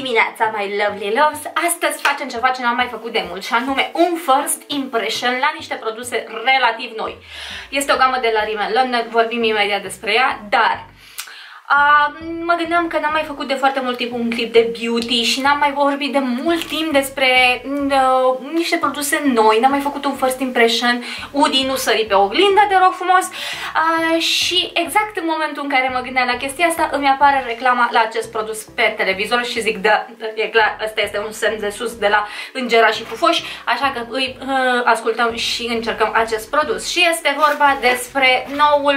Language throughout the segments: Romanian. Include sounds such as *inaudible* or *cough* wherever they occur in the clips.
dimineața, my lovely loves! Astăzi facem ceva ce n-am mai făcut de mult și anume un first impression la niște produse relativ noi. Este o gamă de la Rimmel London, vorbim imediat despre ea, dar Uh, mă gândeam că n-am mai făcut de foarte mult timp un clip de beauty și n-am mai vorbit de mult timp despre uh, niște produse noi, n-am mai făcut un first impression, Udi nu sări pe oglindă, de rog frumos, uh, și exact în momentul în care mă gândeam la chestia asta, îmi apare reclama la acest produs pe televizor și zic, da, e clar, ăsta este un semn de sus de la Îngera și Pufoși, așa că îi uh, ascultăm și încercăm acest produs. Și este vorba despre noul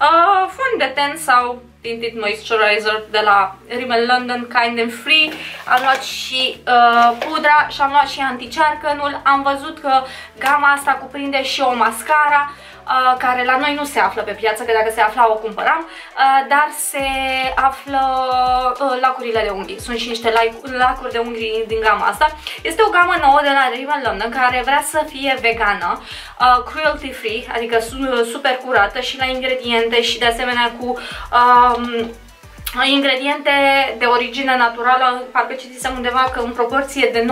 uh, fund de ten sau Tinted Moisturizer de la Rimmel London Kind and Free. Am luat și uh, pudra și am luat și anticearcănul. Am văzut că gama asta cuprinde și o mascara uh, care la noi nu se află pe piață, că dacă se afla o cumpăram, uh, dar se află uh, lacurile de unghii. Sunt și niște lacuri de unghii din gama asta. Este o gamă nouă de la Rimmel London care vrea să fie vegană, uh, cruelty free, adică super curată și la ingrediente și de asemenea cu um, ingrediente de origine naturală, parcă citisem undeva că în proporție de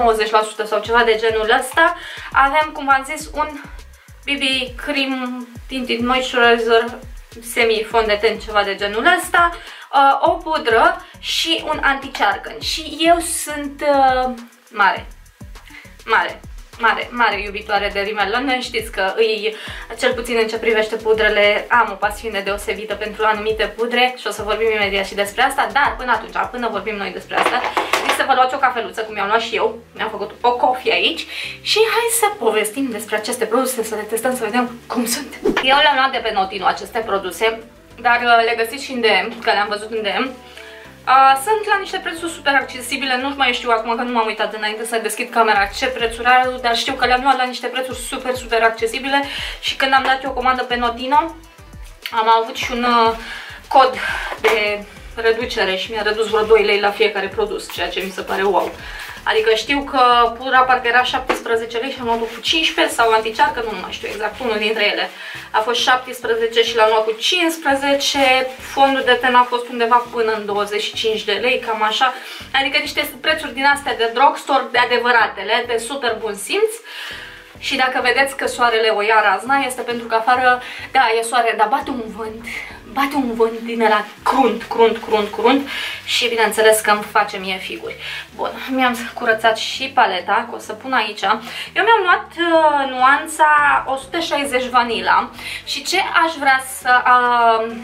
90% sau ceva de genul ăsta, avem, cum v-am zis, un BB Cream Tinted Moisturizer semi-fondeten, ceva de genul ăsta, uh, o pudră și un anticearcăn. Și eu sunt uh, mare, mare mare, mare iubitoare de Rimmel London. Știți că îi, cel puțin în ce privește pudrele, am o pasiune deosebită pentru anumite pudre și o să vorbim imediat și despre asta, dar până atunci, până vorbim noi despre asta, zic să vă luați o cafeluță, cum mi-am luat și eu, mi-am făcut o coffee aici și hai să povestim despre aceste produse, să le testăm, să vedem cum sunt. Eu le-am luat de pe Notino aceste produse, dar uh, le găsiți și în DM, că le-am văzut în DM. Uh, sunt la niște prețuri super accesibile, nu mai știu acum că nu m-am uitat înainte să deschid camera ce prețuri are, dar știu că le-am luat la niște prețuri super, super accesibile și când am dat eu o comandă pe Notino, am avut și un uh, cod de reducere și mi-a redus vreo 2 lei la fiecare produs, ceea ce mi se pare wow. Adică știu că pudra parcă era 17 lei și am luat cu 15 sau anticearcă, nu mai știu exact, unul dintre ele. A fost 17 și l-am luat cu 15, fondul de ten a fost undeva până în 25 de lei, cam așa. Adică niște prețuri din astea de drugstore, de adevăratele, de super bun simț. Și dacă vedeți că soarele o ia razna, este pentru că afară, da, e soare, dar bate un vânt, bate un vânt din ăla crunt, crunt, crunt, crunt și bineînțeles că îmi face mie figuri. Bun, mi-am curățat și paleta, că o să pun aici. Eu mi-am luat uh, nuanța 160 vanila și ce aș vrea să... Uh,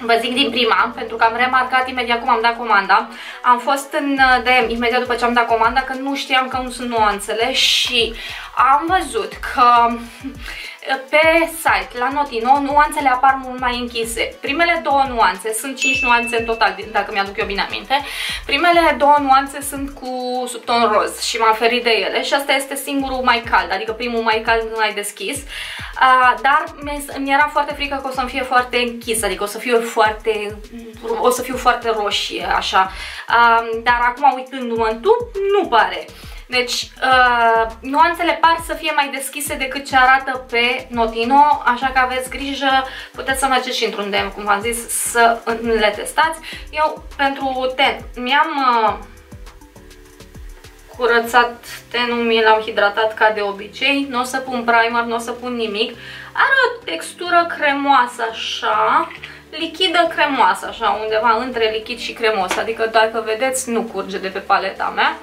Vă zic din prima, pentru că am remarcat imediat cum am dat comanda. Am fost în uh, DM imediat după ce am dat comanda, că nu știam că nu sunt nuanțele și am văzut că pe site, la Notino, nuanțele apar mult mai închise. Primele două nuanțe, sunt 5 nuanțe în total, dacă mi-aduc eu bine aminte. Primele două nuanțe sunt cu subton roz și m-am ferit de ele și asta este singurul mai cald, adică primul mai cald mai deschis. Uh, dar mi era foarte frică că o să-mi fie foarte închis, adică o să fiu foarte, o să fiu foarte roșie, așa. Uh, dar acum uitându-mă în tub, nu pare. Deci, uh, nuanțele par să fie mai deschise decât ce arată pe Notino, așa că aveți grijă, puteți să mergeți și într-un DM, cum v-am zis, să le testați. Eu, pentru ten, mi-am uh, curățat tenul, mi l-am hidratat ca de obicei, nu o să pun primer, nu o să pun nimic. Are o textură cremoasă, așa, lichidă cremoasă, așa, undeva între lichid și cremos, adică dacă vedeți, nu curge de pe paleta mea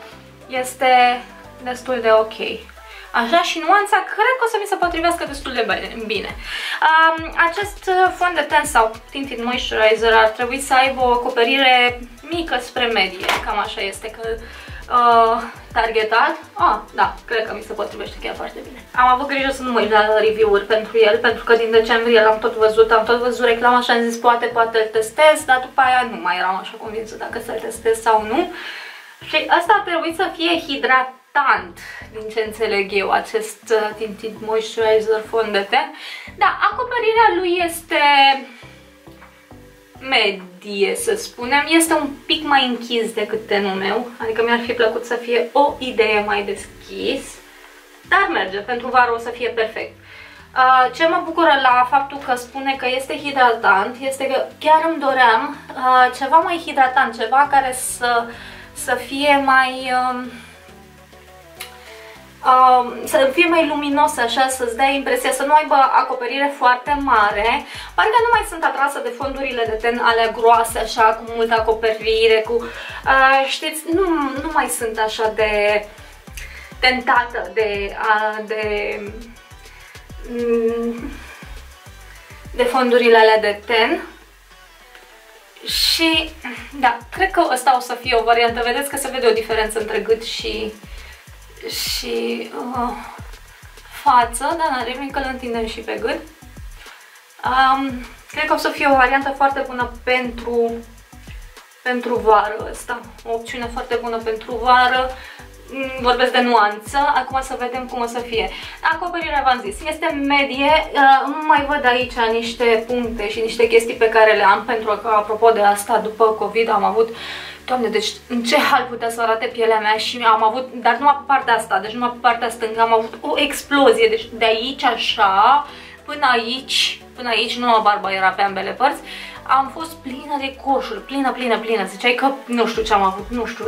este destul de ok. Așa și nuanța cred că o să mi se potrivească destul de bine. Um, acest fond de ten sau Tinted Moisturizer ar trebui să aibă o acoperire mică spre medie, cam așa este că uh, targetat. Ah, da, cred că mi se potrivește chiar foarte bine. Am avut grijă să nu mă uit la review-uri pentru el, pentru că din decembrie l-am tot văzut, am tot văzut reclama și am zis poate, poate îl testez, dar după aia nu mai eram așa convinsă dacă să-l testez sau nu. Și asta ar trebui să fie hidratant, din ce înțeleg eu, acest uh, Tinted Moisturizer fondeten. Da, acoperirea lui este medie, să spunem. Este un pic mai închis decât tenul meu, adică mi-ar fi plăcut să fie o idee mai deschis, dar merge, pentru vară o să fie perfect. Uh, ce mă bucură la faptul că spune că este hidratant este că chiar îmi doream uh, ceva mai hidratant, ceva care să, să fie mai... Uh, uh, să fie mai luminos așa, să-ți dea impresia să nu aibă acoperire foarte mare. Parcă nu mai sunt atrasă de fondurile de ten alea groase, așa, cu multă acoperire, cu... Uh, știți, nu, nu mai sunt așa de tentată de, uh, de Mm, de fondurile alea de ten. Și, da, cred că ăsta o să fie o variantă. Vedeți că se vede o diferență între gât și, și uh, față, dar n-are nimic că îl întindem și pe gât. Um, cred că o să fie o variantă foarte bună pentru, pentru vară asta. O opțiune foarte bună pentru vară. Mm, vorbesc de nuanță, acum să vedem cum o să fie. Acoperirea, v-am zis, este medie, uh, mai văd aici niște puncte și niște chestii pe care le am, pentru că, apropo de asta, după COVID am avut Doamne, deci în ce hal putea să arate pielea mea și am avut, dar numai pe partea asta, deci numai pe partea stângă am avut o explozie, deci de aici așa, până aici, până aici, numai barba era pe ambele părți, am fost plină de coșuri, plină, plină, plină, ziceai că nu știu ce am avut, nu știu,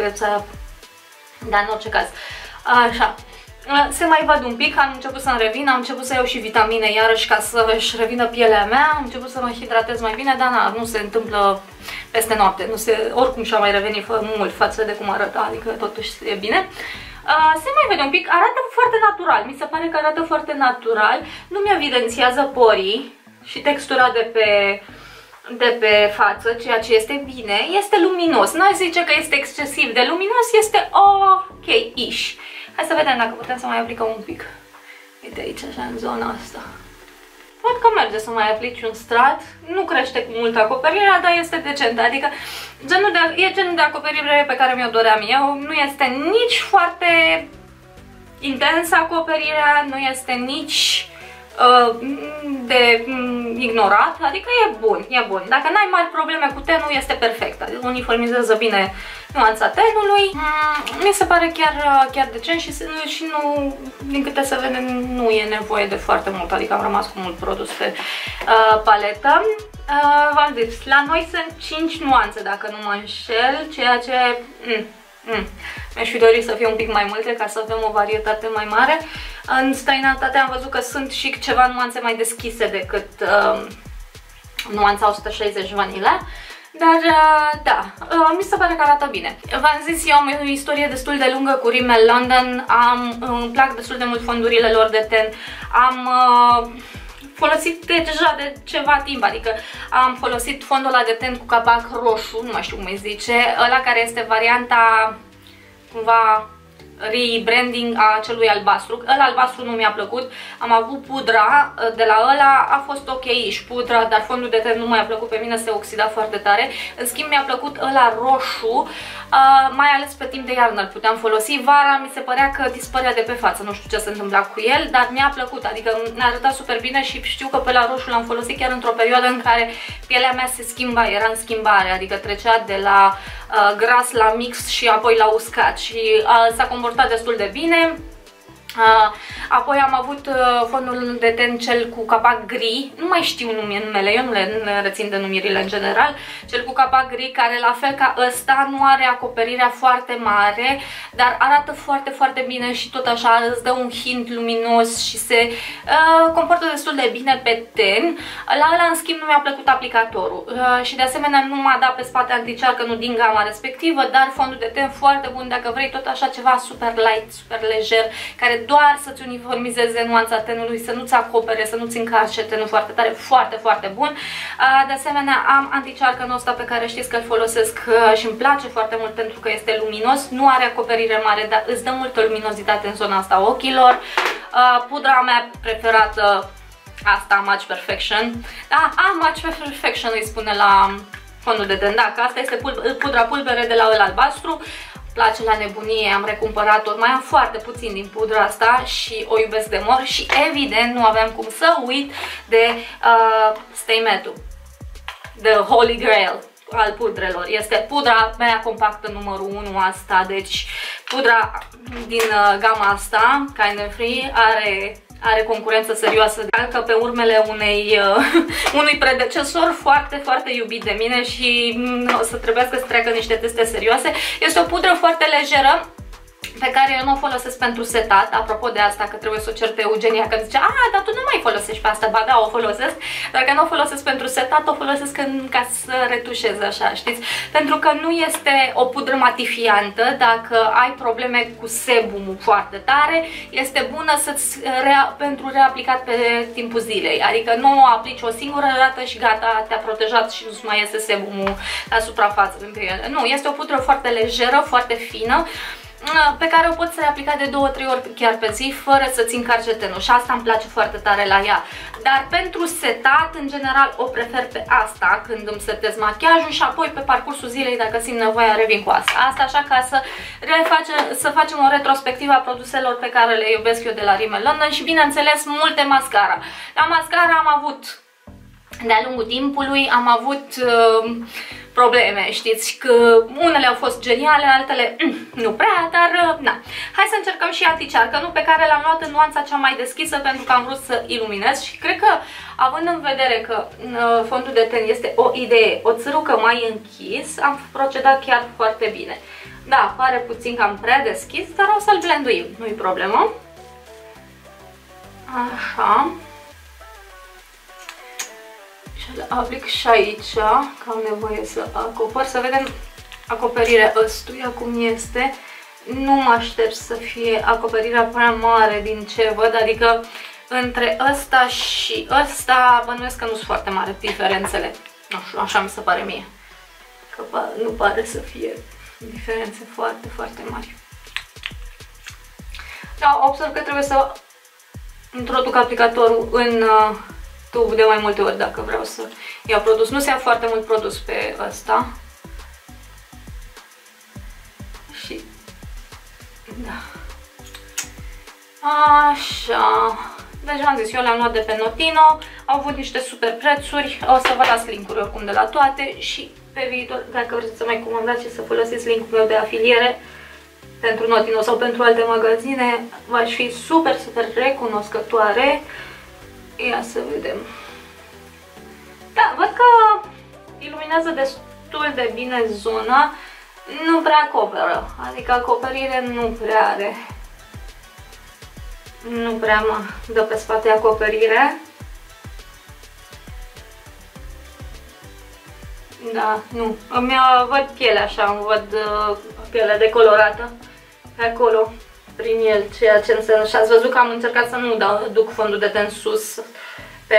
dar în orice caz. Așa. Se mai văd un pic, am început să-mi revin, am început să iau și vitamine iarăși ca să își revină pielea mea, am început să mă hidratez mai bine, dar na, nu se întâmplă peste noapte, nu se, oricum și-a mai revenit mult față de cum arăta, adică totuși e bine. Uh, se mai vede un pic, arată foarte natural, mi se pare că arată foarte natural, nu mi evidențiază porii și textura de pe de pe față, ceea ce este bine, este luminos. Nu aș zice că este excesiv de luminos, este ok-ish. Hai să vedem dacă putem să mai aplicăm un pic. Uite aici, așa, în zona asta. Văd că merge să mai aplici un strat, nu crește cu multă acoperire, dar este decent, adică genul de, e genul de acoperire pe care mi-o doream eu, nu este nici foarte intensă acoperirea, nu este nici Uh, de mm, ignorat, adică e bun, e bun. Dacă n-ai mari probleme cu tenul, este perfect, adică uniformizează bine nuanța tenului. Mm, mi se pare chiar, uh, chiar decent și, și nu, din câte se vede, nu e nevoie de foarte mult, adică am rămas cu mult produs pe uh, paletă. Uh, V-am zis, la noi sunt 5 nuanțe, dacă nu mă înșel, ceea ce... Mm, Mm. Mi-aș fi dorit să fie un pic mai multe ca să avem o varietate mai mare. În străinătate am văzut că sunt și ceva nuanțe mai deschise decât uh, nuanța 160 vanila. Dar, uh, da, uh, mi se pare că arată bine. V-am zis, eu am o istorie destul de lungă cu Rimmel London, am, îmi plac destul de mult fondurile lor de ten, am... Uh, folosit deja de ceva timp, adică am folosit fondul ăla de ten cu capac roșu, nu mai știu cum îi zice, ăla care este varianta cumva rebranding a celui albastru. Ăla albastru nu mi-a plăcut. Am avut pudra uh, de la ăla, a fost ok și pudra, dar fondul de ten nu mi-a plăcut pe mine, se oxida foarte tare. În schimb mi-a plăcut ăla roșu, uh, mai ales pe timp de iarnă îl puteam folosi. Vara mi se părea că dispărea de pe față, nu știu ce se întâmpla cu el, dar mi-a plăcut, adică mi-a arătat super bine și știu că pe la roșu l-am folosit chiar într-o perioadă în care pielea mea se schimba, era în schimbare, adică trecea de la uh, gras la mix și apoi la uscat și uh, s-a comportat destul de bine. Apoi am avut uh, fondul de ten cel cu capac gri, nu mai știu numele, eu nu le rețin denumirile în general, cel cu capac gri care la fel ca ăsta nu are acoperirea foarte mare, dar arată foarte, foarte bine și tot așa îți dă un hint luminos și se uh, comportă destul de bine pe ten. La ăla în schimb nu mi-a plăcut aplicatorul. Uh, și de asemenea nu m-a dat pe spate anticearcă, nu din gama respectivă, dar fondul de ten foarte bun dacă vrei tot așa ceva super light, super lejer, care doar să-ți uniformizeze nuanța tenului, să nu-ți acopere, să nu-ți încarce tenul foarte tare, foarte, foarte bun. De asemenea, am anticearcănul ăsta pe care știți că îl folosesc și îmi place foarte mult pentru că este luminos, nu are acoperire mare, dar îți dă multă luminozitate în zona asta ochilor. Pudra mea preferată, asta, Match Perfection. Da, am Match Perfection îi spune la fondul de ten, da, că asta este pudra pulbere de la ăl albastru place la nebunie, am recumpărat-o, mai am foarte puțin din pudra asta și o iubesc de mor și evident nu aveam cum să uit de uh, Stay Matte The Holy Grail al pudrelor. Este pudra mea compactă numărul 1 asta, deci pudra din uh, gama asta, Kind and Free, are are concurență serioasă, calcă pe urmele unei, uh, *laughs* unui predecesor foarte, foarte iubit de mine și mm, o să trebuiască să treacă niște teste serioase. Este o pudră foarte lejeră, pe care eu nu o folosesc pentru setat, apropo de asta că trebuie să o cer pe Eugenia, că zice, a, dar tu nu mai folosești pe asta, ba da, o folosesc, dar că nu o folosesc pentru setat, o folosesc în, ca să retușez așa, știți? Pentru că nu este o pudră matifiantă, dacă ai probleme cu sebumul foarte tare, este bună să-ți rea, pentru reaplicat pe timpul zilei, adică nu o aplici o singură dată și gata, te-a protejat și nu-ți mai iese sebumul la suprafață. Nu, este o pudră foarte lejeră, foarte fină, pe care o poți să-i aplica de 2-3 ori chiar pe zi fără să-ți încarce tenul și asta îmi place foarte tare la ea. Dar pentru setat, în general, o prefer pe asta când îmi setez machiajul și apoi pe parcursul zilei, dacă simt nevoia, revin cu asta. Asta așa ca să, reface, să facem o retrospectivă a produselor pe care le iubesc eu de la Rimmel London și, bineînțeles, multe mascara. La mascara am avut de-a lungul timpului, am avut... Uh, probleme, știți, că unele au fost geniale, altele mm, nu prea, dar uh, na. Hai să încercăm și anticearcănul pe care l-am luat în nuanța cea mai deschisă pentru că am vrut să iluminez și cred că, având în vedere că uh, fondul de ten este o idee, o țărucă mai închis, am procedat chiar foarte bine. Da, pare puțin cam prea deschis, dar o să-l blenduim, nu-i problemă. Așa și le aplic și aici, că am nevoie să acopăr, să vedem acoperirea ăstuia cum este. Nu mă aștept să fie acoperirea prea mare din ce văd, adică între ăsta și ăsta bănuiesc că nu sunt foarte mari diferențele. Nu știu, așa mi se pare mie. Că nu pare să fie diferențe foarte, foarte mari. Da, observ că trebuie să introduc aplicatorul în uh, tub de mai multe ori dacă vreau să iau produs. Nu se ia foarte mult produs pe ăsta. Și... Da. Așa. Deci am zis, eu le-am luat de pe Notino, au avut niște super prețuri, o să vă las linkuri oricum de la toate și pe viitor, dacă vreți să mai comandați și să folosiți linkul meu de afiliere pentru Notino sau pentru alte magazine, v-aș fi super, super recunoscătoare. Ia să vedem. Da, văd că iluminează destul de bine zona. Nu prea acoperă, adică acoperire nu prea are. Nu prea mă dă pe spate acoperire. Da, nu. Îmi uh, văd pielea așa, îmi văd uh, pielea decolorată pe acolo prin el, ceea ce înseamnă. Și ați văzut că am încercat să nu dau, duc fondul de ten sus pe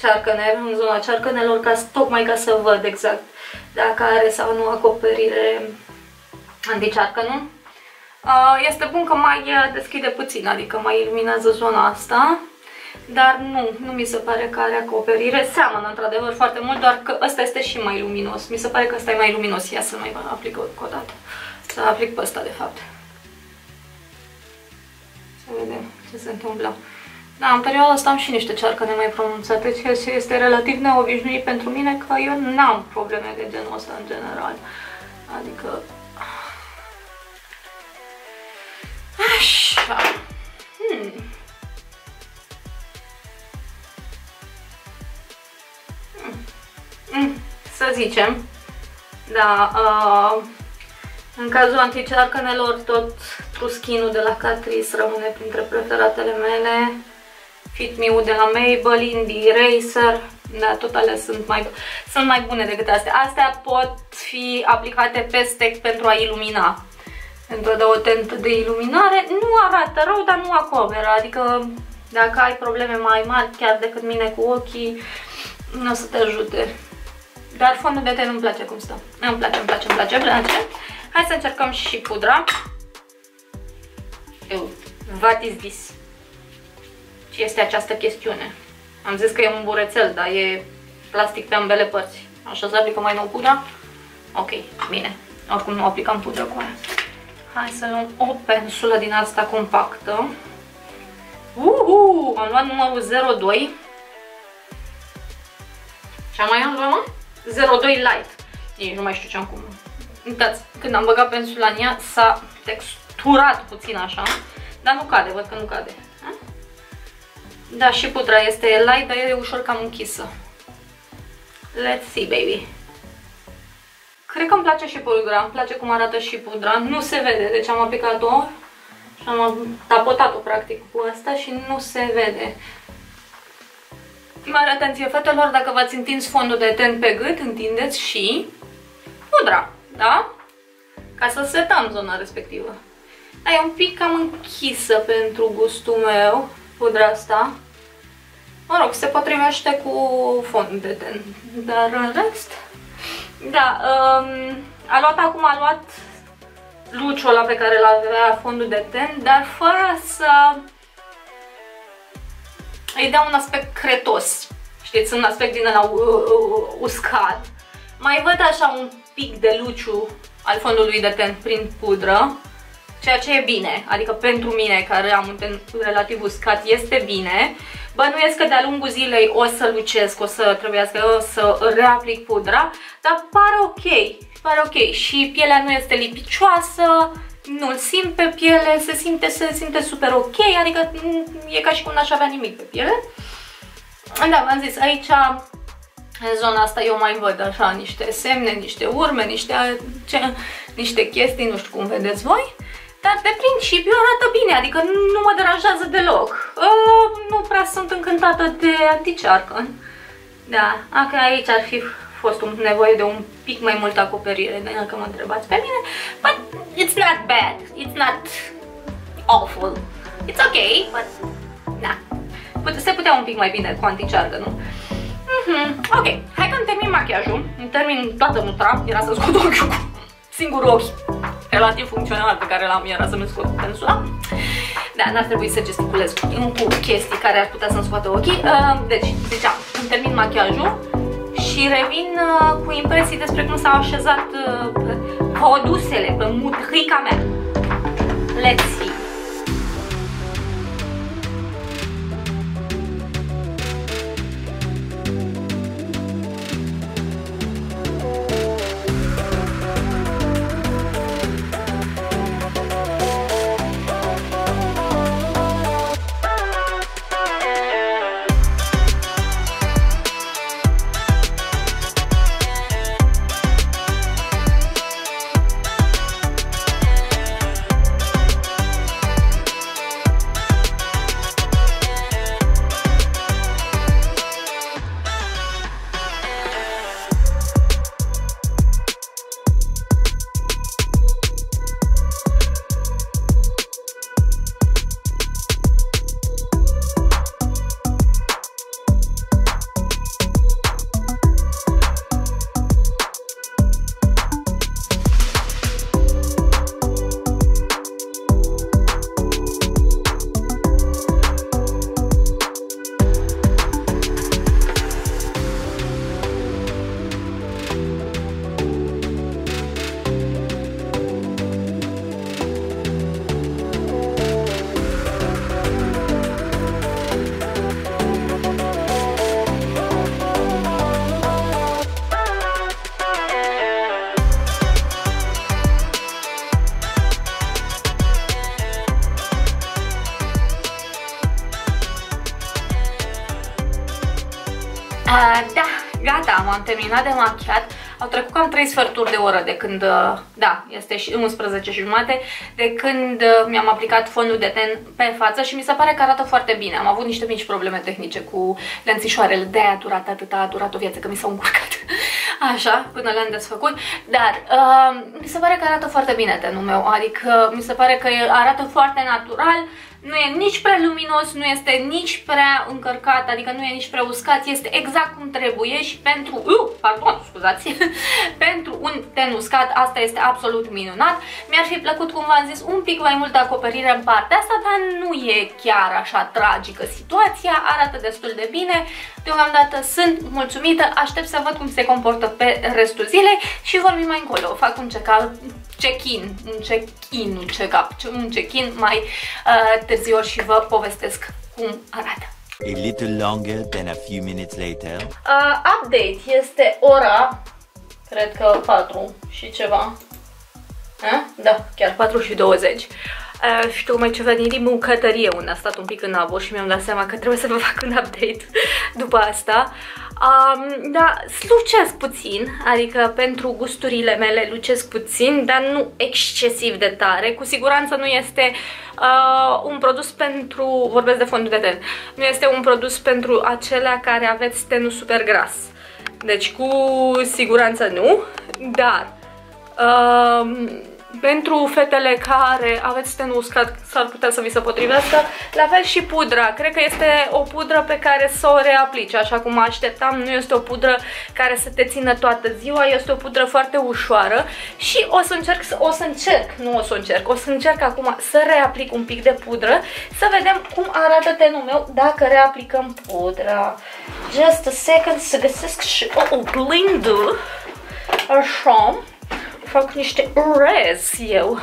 cearcănel, în zona cearcănelor, ca, tocmai ca să văd exact dacă are sau nu acoperire anticearcănul. Este bun că mai deschide puțin, adică mai iluminează zona asta, dar nu, nu mi se pare că are acoperire. Seamănă într-adevăr foarte mult, doar că ăsta este și mai luminos. Mi se pare că ăsta e mai luminos. Ia să mai aplic o dată. Să aplic pe ăsta, de fapt. Să vedem ce se întâmplă. Da, în perioada asta am și niște cearcăne mai pronunțate, ceea ce este relativ neobișnuit pentru mine, că eu n-am probleme de genul ăsta în general. Adică... Așa... Hmm. Hmm. Hmm. Să zicem, da, uh, în cazul anticearcănelor, tot Truschinul de la Catrice rămâne printre preferatele mele. Fit Me de la Maybelline, The Eraser, da, tot alea sunt mai, sunt mai bune decât astea. Astea pot fi aplicate peste pentru a ilumina. Pentru a da o tentă de iluminare. Nu arată rău, dar nu acoperă. Adică dacă ai probleme mai mari, chiar decât mine cu ochii, nu o să te ajute. Dar fondul de ten nu-mi place cum stă. Îmi place, îmi place, îmi place, îmi place. Hai să încercăm și pudra. Eu, what is this? Ce este această chestiune? Am zis că e un burețel, dar e plastic pe ambele părți. Așa se aplică mai nou pudra? Ok, bine. Oricum nu aplicăm pudră cu aia. Hai să luăm o pensulă din asta compactă. Uhu! Am luat numărul 02. Ce mai am luat, 02 Light. Nici nu mai știu ce am cum. Uitați, când am băgat pensula în ea, s-a texturat puțin așa. Dar nu cade, văd că nu cade. Da, și pudra este light, dar e ușor cam închisă. Let's see, baby. Cred că îmi place și pudra, îmi place cum arată și pudra. Nu se vede, deci am aplicat-o și am tapotat-o practic cu asta și nu se vede. Mare atenție, fetelor, dacă v-ați întins fondul de ten pe gât, întindeți și pudra, da? Ca să setăm zona respectivă. Da, e un pic cam închisă pentru gustul meu, pudra asta. Mă rog, se potrivește cu fondul de ten, dar în rest... Da, um, a luat acum, a luat luciul ăla pe care l avea fondul de ten, dar fără să îi dea un aspect cretos. Știți, un aspect din ăla uscat. Mai văd așa un pic de luciu al fondului de ten prin pudră, ceea ce e bine, adică pentru mine care am un ten relativ uscat este bine. Bănuiesc că de-a lungul zilei o să lucesc, o să trebuiască să reaplic pudra, dar pare ok, pare ok și pielea nu este lipicioasă, nu-l simt pe piele, se simte, se simte super ok, adică e ca și cum n-aș avea nimic pe piele. Da, v-am zis, aici în zona asta eu mai văd așa niște semne, niște urme, niște, ce, niște chestii, nu știu cum vedeți voi. Dar de principiu arată bine, adică nu mă deranjează deloc. Uh, nu prea sunt încântată de anticearcă. Da, că aici ar fi fost un, nevoie de un pic mai multă acoperire, dacă mă întrebați pe mine. But it's not bad, it's not awful. It's ok, but na. Se putea un pic mai bine cu anticearcă, nu? Mm -hmm. Ok, hai că îmi termin machiajul, îmi termin toată nutra, era să scot ochiul cu singurul ochi relativ funcțional pe care l-am, era să-mi scot pensula. Da, n-ar trebui să gesticulez cu chestii care ar putea să-mi scoată ochii. Uh, deci, ziceam, îmi termin machiajul și revin uh, cu impresii despre cum s-au așezat uh, produsele pe mutrica mea. Let's terminat de machiat. Au trecut cam 3 sferturi de oră de când, uh, da, este și 11 și jumate, de când uh, mi-am aplicat fondul de ten pe față și mi se pare că arată foarte bine. Am avut niște mici probleme tehnice cu lențișoarele, de-aia a durat atâta, a durat o viață, că mi s-au încurcat. *laughs* Așa, până le-am desfăcut. Dar uh, mi se pare că arată foarte bine tenul meu, adică mi se pare că arată foarte natural, nu e nici prea luminos, nu este nici prea încărcat, adică nu e nici prea uscat, este exact cum trebuie și pentru, uh, pardon, scuzați, *laughs* pentru un ten uscat asta este absolut minunat. Mi-ar fi plăcut, cum v-am zis, un pic mai multă acoperire în partea asta, dar nu e chiar așa tragică. Situația, arată destul de bine, deocamdată sunt mulțumită, aștept să văd cum se comportă pe restul zilei și vorbim mai încolo, fac un check-out check-in, un check-in, un check-up, un check-in mai uh, târziu și vă povestesc cum arată. A little longer than a few minutes later. Uh, update este ora, cred că 4 și ceva. Eh? Da, chiar 4 și 20. Uh, știu mai ceva din bucătărie unde a stat un pic în abo și mi-am dat seama că trebuie să vă fac un update după asta. Um, da, slucesc puțin, adică pentru gusturile mele lucesc puțin, dar nu excesiv de tare. Cu siguranță nu este uh, un produs pentru, vorbesc de fondul de ten, nu este un produs pentru acelea care aveți tenul super gras. Deci cu siguranță nu, dar uh, pentru fetele care aveți tenul uscat s-ar putea să vi se potrivească. La fel și pudra. Cred că este o pudră pe care să o reaplici, așa cum așteptam. Nu este o pudră care să te țină toată ziua, este o pudră foarte ușoară și o să încerc, o să încerc, nu o să încerc, o să încerc acum să reaplic un pic de pudră, să vedem cum arată tenul meu dacă reaplicăm pudra. Just a second să găsesc și o oglindă. Așa fac niște urez eu.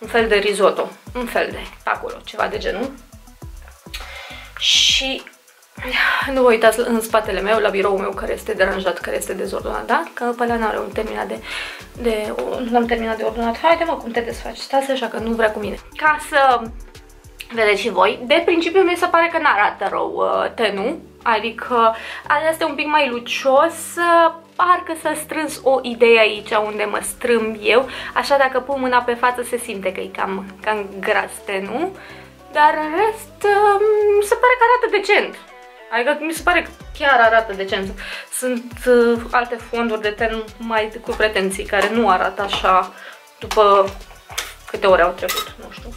Un fel de risotto, un fel de, acolo, ceva de genul. Și nu vă uitați în spatele meu, la biroul meu care este deranjat, care este dezordonat, da? Că pe ăla n-are un terminat de, de nu am terminat de ordonat. Haide mă, cum te desfaci? Stați așa că nu vrea cu mine. Ca să vedeți și voi, de principiu mi se pare că n-arată rău uh, tenul, adică este un pic mai lucios, uh, parcă s-a strâns o idee aici unde mă strâmb eu, așa dacă pun mâna pe față se simte că e cam, cam gras nu? Dar în rest, um, mi se pare că arată decent. Adică mi se pare că chiar arată decent. Sunt uh, alte fonduri de ten mai cu pretenții care nu arată așa după câte ore au trecut, nu știu.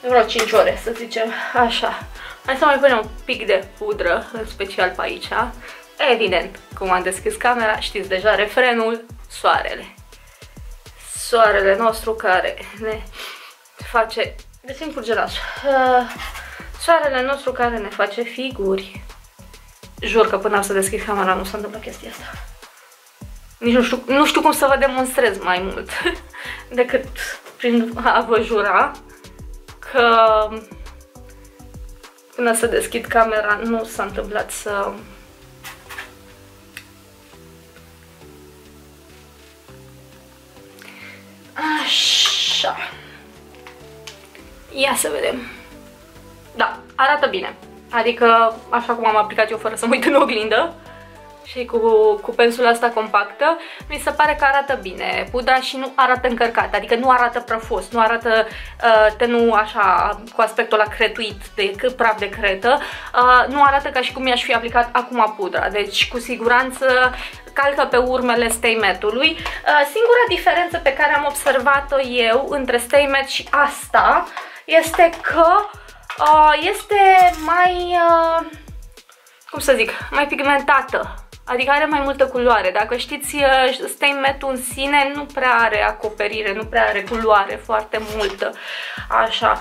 Vreo 5 ore, să zicem, așa. Hai să mai punem un pic de pudră, în special pe aici. Evident, cum am deschis camera, știți deja refrenul, soarele. Soarele nostru care ne face... De simplu gelas. Uh, soarele nostru care ne face figuri. Jur că până să deschid camera nu s-a întâmplat chestia asta. Nici nu știu, nu știu cum să vă demonstrez mai mult *laughs* decât prin a vă jura că până să deschid camera nu s-a întâmplat să Așa. Ia să vedem. Da, arată bine. Adică, așa cum am aplicat eu fără să mă uit în oglindă și cu, cu pensula asta compactă, mi se pare că arată bine pudra și nu arată încărcat, adică nu arată prăfos, nu arată uh, tenul așa cu aspectul la cretuit de praf de cretă, uh, nu arată ca și cum mi-aș fi aplicat acum pudra, deci cu siguranță calcă pe urmele Stay Matte-ului. Uh, singura diferență pe care am observat-o eu între Stay Matte și asta este că uh, este mai, uh, cum să zic, mai pigmentată. Adică are mai multă culoare. Dacă știți, uh, Stain Matte în sine nu prea are acoperire, nu prea are culoare foarte multă. Așa.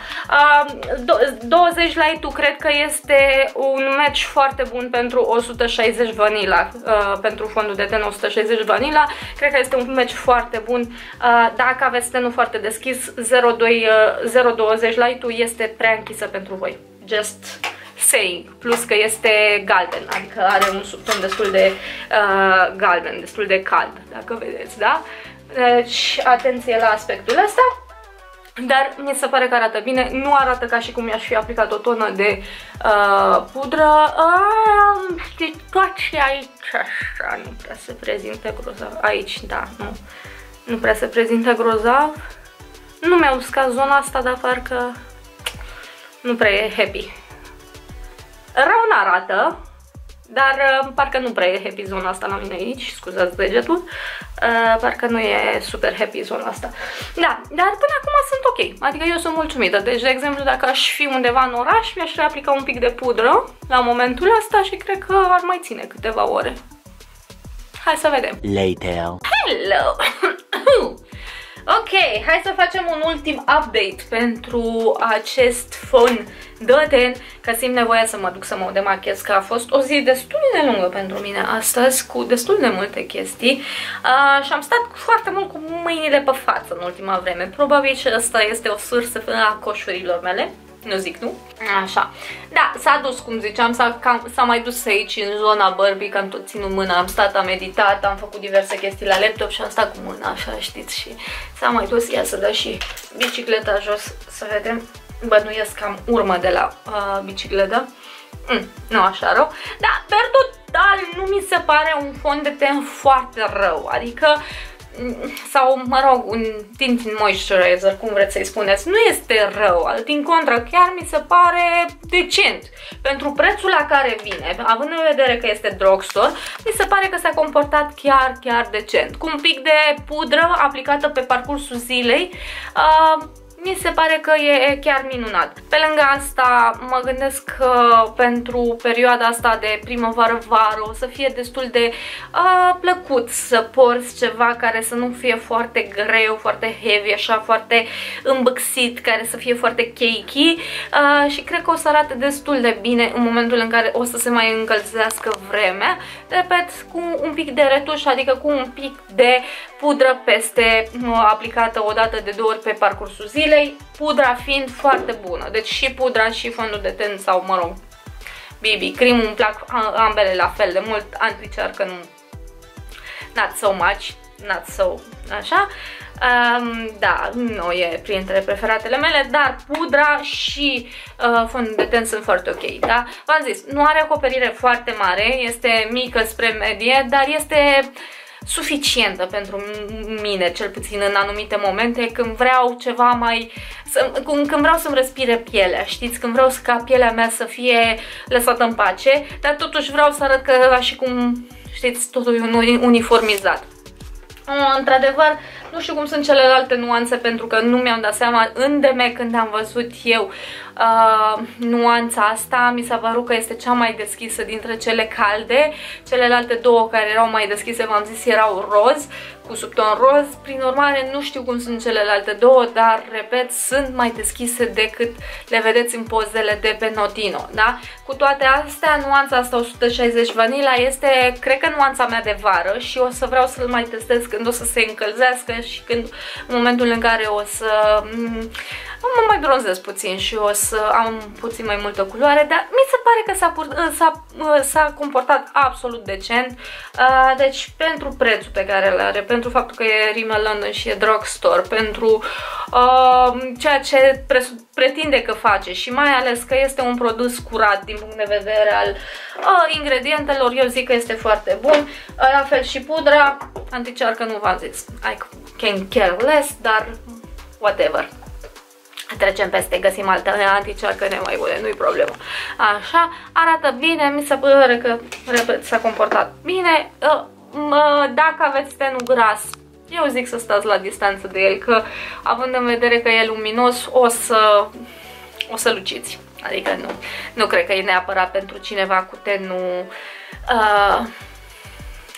20 light cred că este un match foarte bun pentru 160 vanilla. Uh, pentru fondul de ten 160 vanilla. Cred că este un match foarte bun. Uh, dacă aveți tenul foarte deschis, 020 light este prea închisă pentru voi. Just saying, plus că este galben, adică are un subton destul de uh, galben, destul de cald, dacă vedeți, da? Deci, atenție la aspectul ăsta. Dar mi se pare că arată bine, nu arată ca și cum mi-aș fi aplicat o tonă de uh, pudră. Uh, și aici așa, nu prea se prezintă grozav. Aici, da, nu. Nu prea se prezintă grozav. Nu mi-a uscat zona asta, dar parcă nu prea e happy. Rău n-arată, dar uh, parcă nu prea e happy zona asta la mine aici, scuzați degetul, uh, parcă nu e super happy zona asta. Da, dar până acum sunt ok, adică eu sunt mulțumită. Deci, de exemplu, dacă aș fi undeva în oraș, mi-aș reaplica un pic de pudră la momentul ăsta și cred că ar mai ține câteva ore. Hai să vedem. Later. Hello! *coughs* ok, hai să facem un ultim update pentru acest phone dă-te, că simt nevoia să mă duc să mă demachez, că a fost o zi destul de lungă pentru mine astăzi, cu destul de multe chestii uh, și am stat foarte mult cu mâinile pe față în ultima vreme. Probabil și asta este o sursă a coșurilor mele. Nu zic nu. Așa. Da, s-a dus, cum ziceam, s-a mai dus aici în zona bărbii, că am tot ținut mâna, am stat, am meditat, am făcut diverse chestii la laptop și am stat cu mâna, așa, știți, și s-a mai dus, ia să dă și bicicleta jos, să vedem, bănuiesc cam urmă de la uh, bicicletă. Mm, nu așa rău, dar per total nu mi se pare un fond de ten foarte rău, adică sau, mă rog, un tintin moisturizer, cum vreți să-i spuneți, nu este rău, din contră, chiar mi se pare decent. Pentru prețul la care vine, având în vedere că este drugstore, mi se pare că s-a comportat chiar, chiar decent. Cu un pic de pudră aplicată pe parcursul zilei, uh, mi se pare că e chiar minunat. Pe lângă asta mă gândesc că pentru perioada asta de primăvară-vară o să fie destul de uh, plăcut să porți ceva care să nu fie foarte greu, foarte heavy, așa, foarte îmbâxit, care să fie foarte cakey uh, și cred că o să arate destul de bine în momentul în care o să se mai încălzească vremea. Repet, cu un pic de retuș, adică cu un pic de pudră peste uh, aplicată o dată de două ori pe parcursul zilei, pudra fiind foarte bună. Deci și pudra și fondul de ten sau, mă rog, BB cream îmi plac ambele la fel de mult, anticearcă nu not so much, not so, așa. Um, da, nu e printre preferatele mele, dar pudra și uh, fondul de ten sunt foarte ok, da? V-am zis, nu are acoperire foarte mare, este mică spre medie, dar este suficientă pentru mine, cel puțin în anumite momente, când vreau ceva mai... când vreau să-mi respire pielea, știți? Când vreau ca pielea mea să fie lăsată în pace, dar totuși vreau să arăt că și cum, știți, totul e uniformizat. Într-adevăr, nu știu cum sunt celelalte nuanțe pentru că nu mi-am dat seama în DM când am văzut eu uh, nuanța asta. Mi s-a părut că este cea mai deschisă dintre cele calde. Celelalte două care erau mai deschise, v-am zis, erau roz cu subton roz. Prin urmare, nu știu cum sunt celelalte două, dar, repet, sunt mai deschise decât le vedeți în pozele de pe Notino, da? Cu toate astea, nuanța asta 160 vanila este, cred că, nuanța mea de vară și o să vreau să-l mai testez când o să se încălzească și când, în momentul în care o să mm, mă mai bronzez puțin și o să am puțin mai multă culoare, dar mi se pare că s-a comportat absolut decent. Uh, deci, pentru prețul pe care îl are, pentru faptul că e Rimmel London și e drugstore, pentru uh, ceea ce pretinde că face și mai ales că este un produs curat din punct de vedere al uh, ingredientelor, eu zic că este foarte bun. Uh, la fel și pudra, anticearcă nu v-am zis, I can care less, dar whatever. Trecem peste, găsim alte anticearcă mai bune, nu-i problemă. Așa, arată bine, mi se pare că, repet, s-a comportat bine. Uh, dacă aveți tenul gras, eu zic să stați la distanță de el, că având în vedere că e luminos, o să, o să luciți. Adică nu, nu cred că e neapărat pentru cineva cu tenul uh,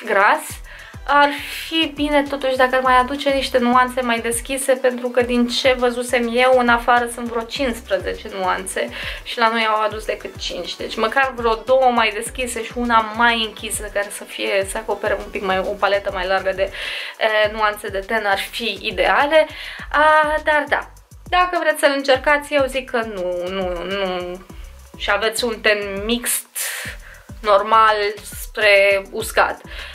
gras. Ar fi bine totuși dacă ar mai aduce niște nuanțe mai deschise, pentru că din ce văzusem eu, în afară sunt vreo 15 nuanțe și la noi au adus decât 5. Deci măcar vreo două mai deschise și una mai închisă care să fie, să acopere un pic mai, o paletă mai largă de e, nuanțe de ten ar fi ideale. A, dar da, dacă vreți să-l încercați, eu zic că nu, nu, nu. Și aveți un ten mixt, normal, spre uscat. Uh,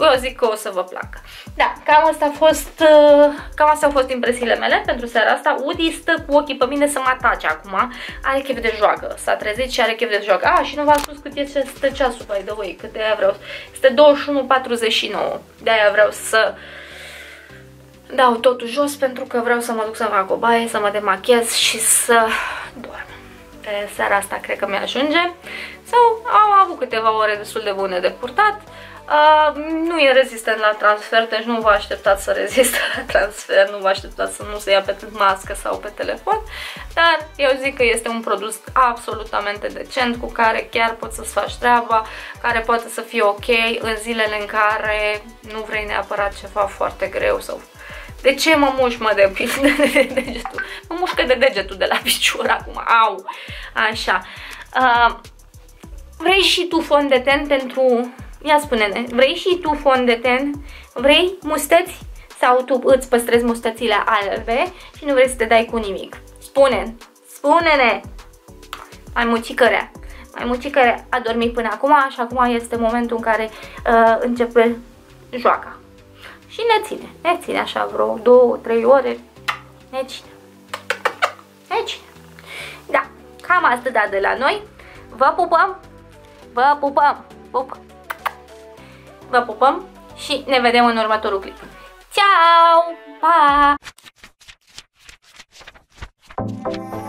eu zic că o să vă placă. Da, cam asta a fost, uh, cam asta au fost impresiile mele pentru seara asta. Udi stă cu ochii pe mine să mă atace acum. Are chef de joacă. S-a trezit și are chef de joacă. Ah, și nu v-am spus cât este ceasul, by the way, cât de aia vreau. Este 21.49. De-aia vreau să dau totul jos pentru că vreau să mă duc să fac o baie, să mă demachez și să dorm. De seara asta cred că mi-ajunge. Sau am avut câteva ore destul de bune de purtat. Uh, nu e rezistent la transfer, deci nu vă așteptați să reziste la transfer, nu vă așteptați să nu se ia pe mască sau pe telefon, dar eu zic că este un produs absolutamente decent cu care chiar poți să-ți faci treaba, care poate să fie ok în zilele în care nu vrei neapărat ceva foarte greu sau de ce mă muș mă de, de, *laughs* de degetul? Mă mușcă de degetul de la picior acum, au! Așa. Uh, vrei și tu fond de ten pentru Ia spune-ne, vrei și tu fond de ten? Vrei mustăți? Sau tu îți păstrezi mustățile albe și nu vrei să te dai cu nimic? Spune, spune-ne! Mai mucicărea. Mai mucicărea a dormit până acum și acum este momentul în care uh, începe joaca. Și ne ține, ne ține așa vreo două, trei ore, ne ține. Ne ține. Da, cam atât de la noi. Vă pupăm, vă pupăm, pup vă pupăm și ne vedem în următorul clip. Ciao! Pa! Thank you.